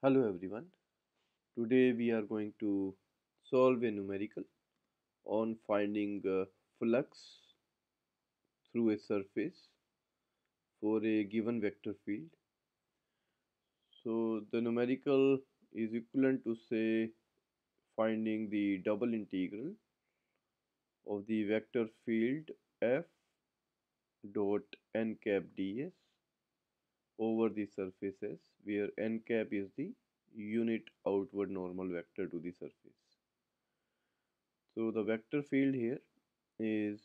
Hello everyone. Today we are going to solve a numerical on finding uh, flux through a surface for a given vector field. So the numerical is equivalent to say finding the double integral of the vector field f dot n cap ds over the surfaces where n cap is the unit outward normal vector to the surface. So the vector field here is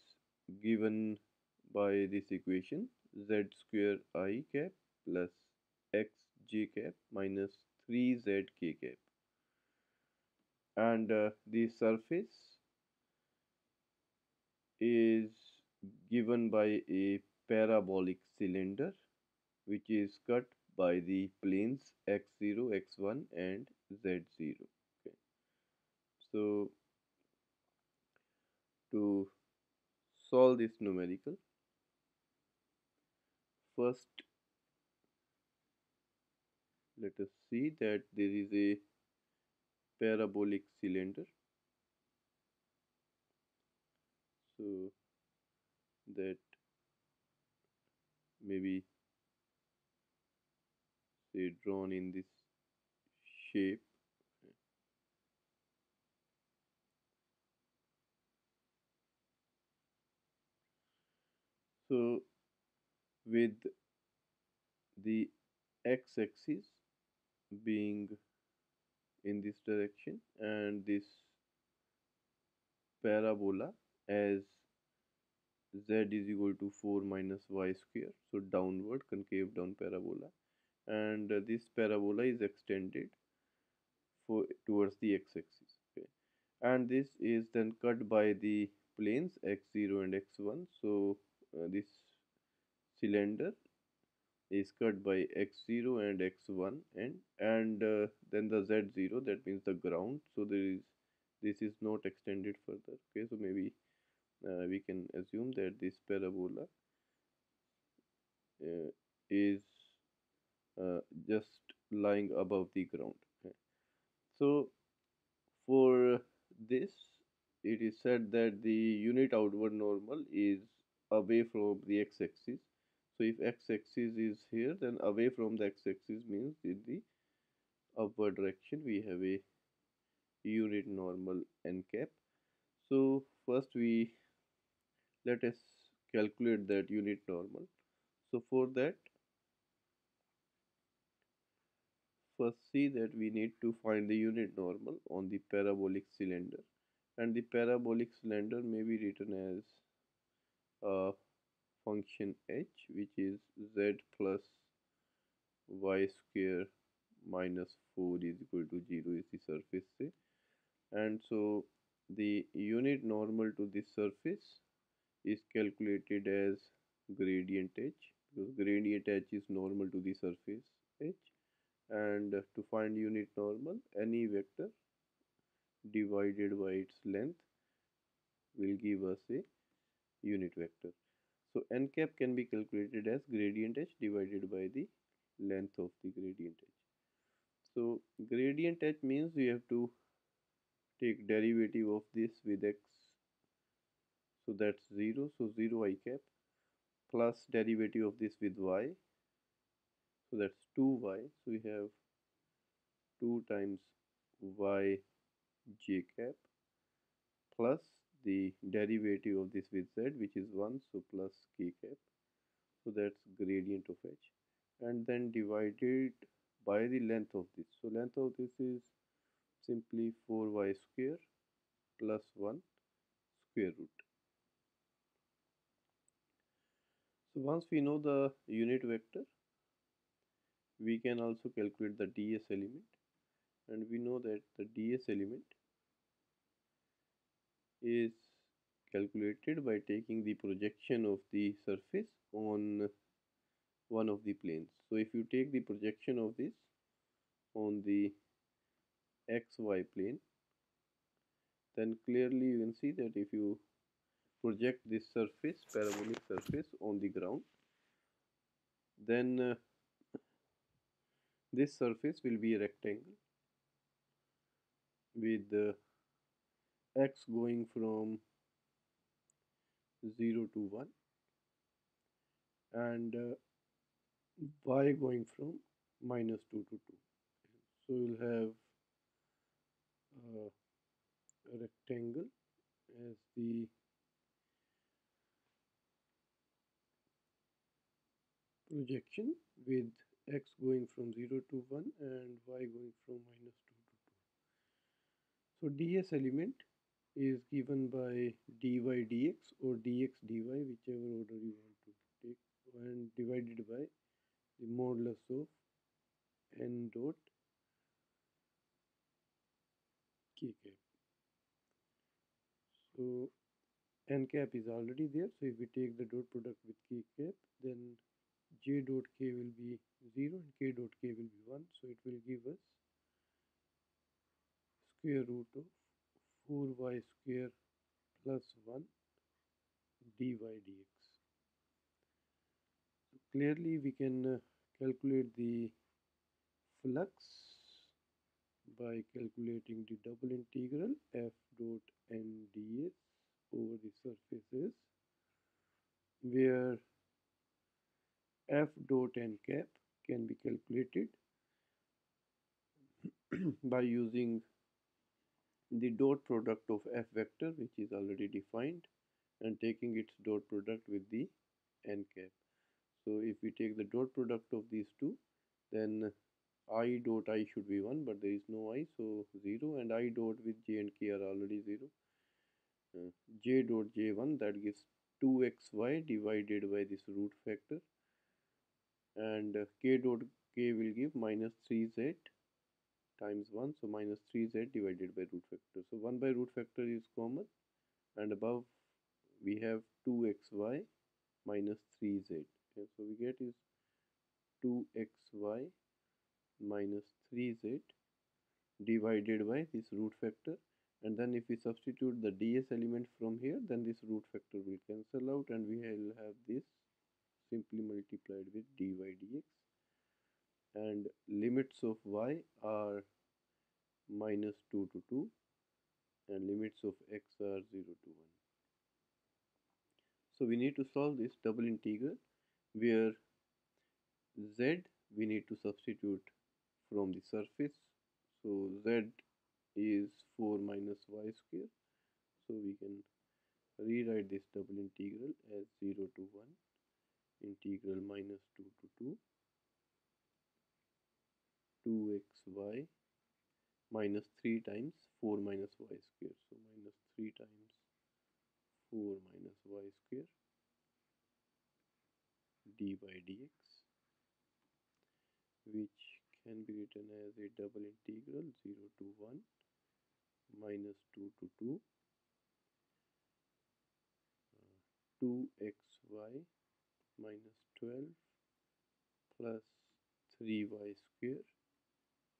given by this equation z square i cap plus x j cap minus 3z k cap and uh, the surface is given by a parabolic cylinder which is cut by the planes x0 x1 and z0 okay. So to solve this numerical first let us see that there is a parabolic cylinder. So that maybe say drawn in this shape. So with the x-axis being in this direction and this parabola as z is equal to 4 minus y square so downward concave down parabola and this parabola is extended for towards the x-axis okay? And this is then cut by the planes x0 and x1 so uh, this cylinder is cut by x0 and x1 and and uh, then the z0 that means the ground. So there is this is not extended further okay? So maybe uh, we can assume that this parabola uh, is uh, just lying above the ground okay. so for this it is said that the unit outward normal is away from the x-axis. So if x-axis is here then away from the x-axis means in the upward direction we have a unit normal n cap. So first we let us calculate that unit normal. So for that first see that we need to find the unit normal on the parabolic cylinder. And the parabolic cylinder may be written as a function h which is z plus y square minus 4 is equal to 0 is the surface say and so the unit normal to this surface is calculated as gradient h because gradient h is normal to the surface h and to find unit normal any vector divided by its length will give us a unit vector. So n cap can be calculated as gradient h divided by the length of the gradient h. So gradient h means we have to take derivative of this with x. So that's 0 so 0 i cap plus derivative of this with y. So that's 2y so we have 2 times y j cap plus the derivative of this with z which is 1 so plus k cap so that's gradient of h. And then divided by the length of this. So length of this is simply 4y square plus 1 square root. So once we know the unit vector we can also calculate the ds element and we know that the ds element is calculated by taking the projection of the surface on one of the planes. So if you take the projection of this on the xy plane then clearly you can see that if you project this surface parabolic surface on the ground then uh, this surface will be a rectangle with uh, x going from 0 to 1 and uh, y going from minus 2 to 2 so we'll have uh, a rectangle as the projection with x going from 0 to 1 and y going from minus 2 to 2 so ds element is given by dy dx or dx dy whichever order you want to take and divided by the modulus of n dot k cap. So n cap is already there. So if we take the dot product with k cap then j dot k will be 0 and k dot k will be 1 so it will give us square root of 4y square plus 1 dy dx. So clearly we can uh, calculate the flux by calculating the double integral f dot n ds over the surfaces where f dot n cap can be calculated by using the dot product of f vector which is already defined and taking its dot product with the n cap. So if we take the dot product of these two then i dot i should be 1 but there is no i so 0 and i dot with j and k are already 0. Uh, j dot j1 that gives 2xy divided by this root factor and uh, k dot k will give minus 3z times 1 so minus 3z divided by root factor so 1 by root factor is common and above we have 2xy minus 3z okay, so we get is 2xy minus 3z divided by this root factor and then if we substitute the ds element from here then this root factor will cancel out and we will have this simply multiplied with dy dx and limits of y are minus 2 to 2 and limits of x are 0 to 1. So we need to solve this double integral where z we need to substitute from the surface. So z is 4 minus y square. So we can rewrite this double integral as 0 to 1 integral minus 2 to 2 2xy minus 3 times 4 minus y square. So minus 3 times 4 minus y square dy dx which can be written as a double integral 0 to 1 minus 2 to 2 uh, 2xy minus 12 plus 3y square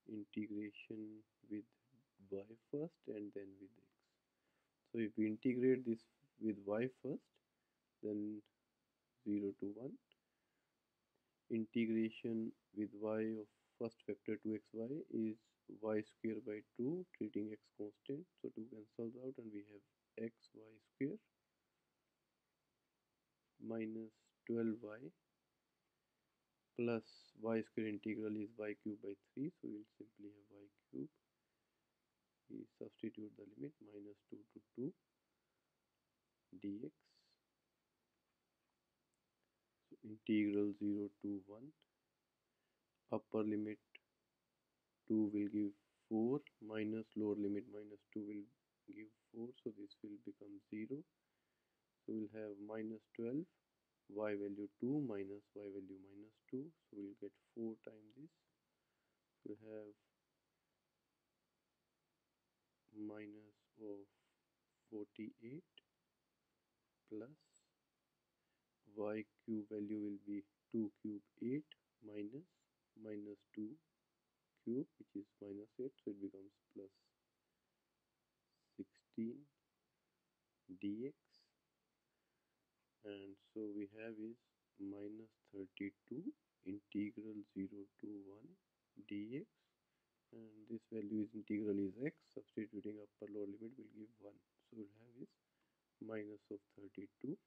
integration with y first and then with x. So if we integrate this with y first then 0 to 1 integration with y of first factor 2xy is y square by 2 treating x constant so 2 cancels out and we have xy square minus 12y plus y square integral is y cube by 3 so we will simply have y cube. We substitute the limit minus 2 to 2 dx. So integral 0 to 1 upper limit 2 will give 4 minus lower limit minus 2 will give 4 so this will become 0 so we'll have minus 12 y value 2 minus y which is minus 8 so it becomes plus 16 dx. And so we have is minus 32 integral 0 to 1 dx. And this value is integral is x substituting upper lower limit will give 1 so we'll have is minus of 32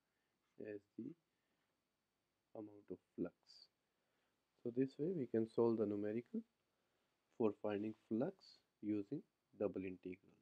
as the amount of flux. So this way we can solve the numerical for finding flux using double integral